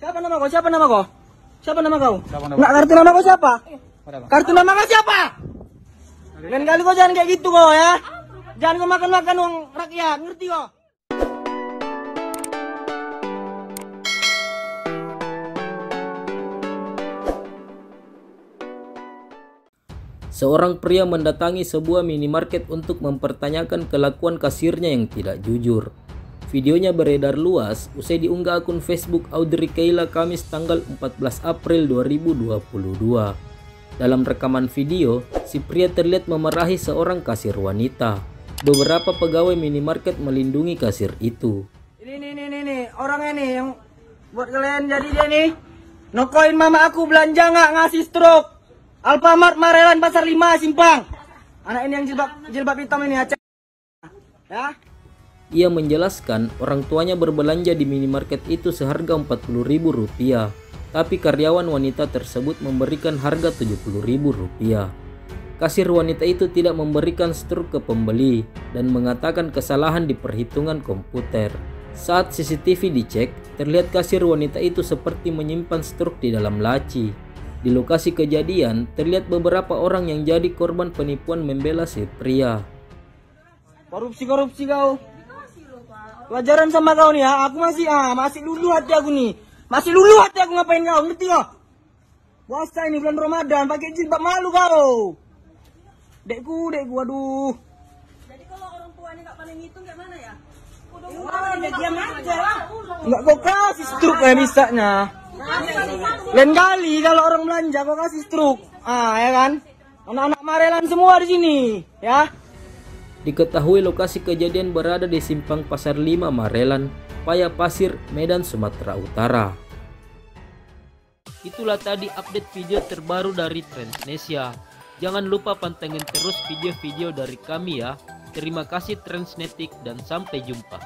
Siapa nama kau? Siapa nama kau? Siapa nama kau? Siapa nama? Nggak kartu nama kau siapa? Ada apa? Kartu nama kau siapa? Lain kali kau jangan kayak gitu kau ya. Jangan kau makan-makan uang rakyat, ngerti kau? Seorang pria mendatangi sebuah minimarket untuk mempertanyakan kelakuan kasirnya yang tidak jujur. Videonya beredar luas usai diunggah akun Facebook Audrey Kayla Kamis tanggal 14 April 2022. Dalam rekaman video, si pria terlihat memarahi seorang kasir wanita. Beberapa pegawai minimarket melindungi kasir itu. Ini nih nih nih orangnya nih yang buat kalian jadi dia nih. Nokoin mama aku belanja nggak ngasih stroke. Alfamart Marelan Pasar 5 Simpang. Anak ini yang jilbab jilbab hitam ini Aceh. Ya. Ia menjelaskan orang tuanya berbelanja di minimarket itu seharga Rp40.000, tapi karyawan wanita tersebut memberikan harga Rp70.000. Kasir wanita itu tidak memberikan struk ke pembeli dan mengatakan kesalahan di perhitungan komputer. Saat CCTV dicek, terlihat kasir wanita itu seperti menyimpan struk di dalam laci. Di lokasi kejadian, terlihat beberapa orang yang jadi korban penipuan membela si pria. Korupsi-korupsi kau. Pelajaran sama kau nih ya, aku masih ah masih lulu hati aku nih. Masih lulu hati aku ngapain kau, ngerti kau? Puasa ini bulan Ramadan, pakai jilbab malu kau. Dekku, dekku, aduh. Jadi kalau orang tua ini nggak paling ngitung kayak mana ya? Udah Ya, diam aja. Enggak kau kasih struk ya bisanya. Lain kali kalau orang belanja kau kasih struk. Ah, ya kan? Anak-anak Marelan semua di sini, ya. Diketahui lokasi kejadian berada di simpang Pasar 5 Marelan, Paya Pasir, Medan, Sumatera Utara. Itulah tadi update video terbaru dari Transnesia. Jangan lupa pantengin terus video-video dari kami ya. Terima kasih Transnetik dan sampai jumpa.